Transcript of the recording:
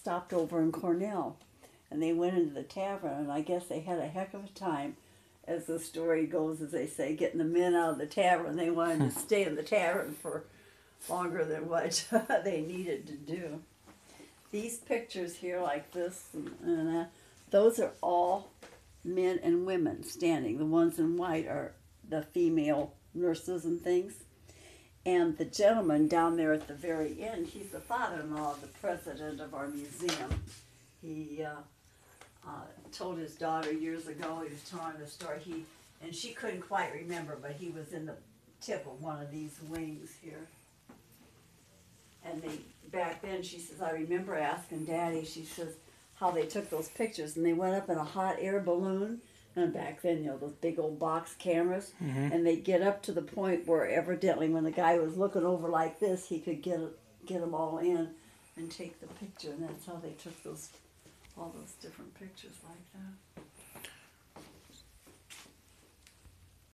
stopped over in Cornell, and they went into the tavern, and I guess they had a heck of a time, as the story goes, as they say, getting the men out of the tavern. They wanted to stay in the tavern for longer than what they needed to do. These pictures here, like this, and, and uh, those are all men and women standing. The ones in white are the female nurses and things. And the gentleman down there at the very end, he's the father-in-law of the president of our museum. He uh, uh, told his daughter years ago, he was telling the story, he, and she couldn't quite remember, but he was in the tip of one of these wings here. And they, back then, she says, I remember asking Daddy, she says, how they took those pictures, and they went up in a hot air balloon. And back then, you know, those big old box cameras, mm-hmm. and they get up to the point where evidently, when the guy was looking over like this, he could get get them all in and take the picture, and that's how they took those, all those different pictures like that.